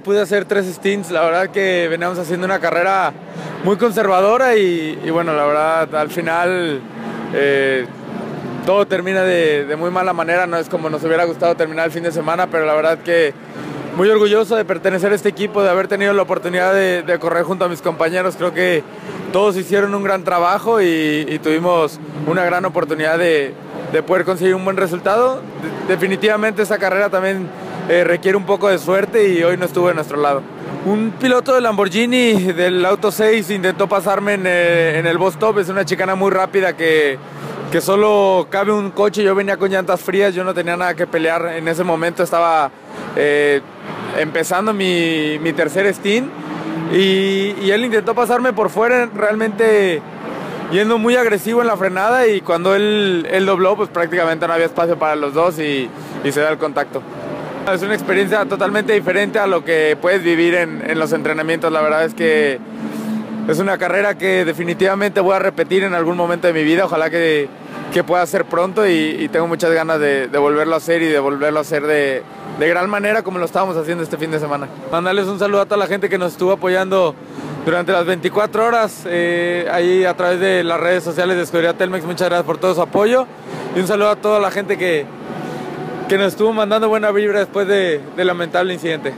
Pude hacer tres stints, la verdad que veníamos haciendo una carrera muy conservadora y, bueno, la verdad al final eh, todo termina de, muy mala manera, no es como nos hubiera gustado terminar el fin de semana, pero la verdad que muy orgulloso de pertenecer a este equipo, de haber tenido la oportunidad de, correr junto a mis compañeros, creo que todos hicieron un gran trabajo y, tuvimos una gran oportunidad de, de poder conseguir un buen resultado. definitivamente esta carrera también eh, requiere un poco de suerte y hoy no estuvo de nuestro lado. Un piloto de Lamborghini del Auto 6 intentó pasarme en, eh, en el boss top, es una chicana muy rápida que, que solo cabe un coche, yo venía con llantas frías, yo no tenía nada que pelear, en ese momento estaba eh, empezando mi, mi, tercer stint y, él intentó pasarme por fuera, realmente yendo muy agresivo en la frenada y cuando él, él dobló pues prácticamente no había espacio para los dos y, y se da el contacto. Es una experiencia totalmente diferente a lo que puedes vivir en, los entrenamientos. La verdad es que es una carrera que definitivamente voy a repetir en algún momento de mi vida. Ojalá que, pueda ser pronto y, tengo muchas ganas de, volverlo a hacer y de volverlo a hacer de, gran manera como lo estábamos haciendo este fin de semana. Mandarles un saludo a toda la gente que nos estuvo apoyando durante las 24 horas eh, ahí a través de las redes sociales de Escudería Telmex. Muchas gracias por todo su apoyo y un saludo a toda la gente que, que nos estuvo mandando buena vibra después de, del lamentable incidente.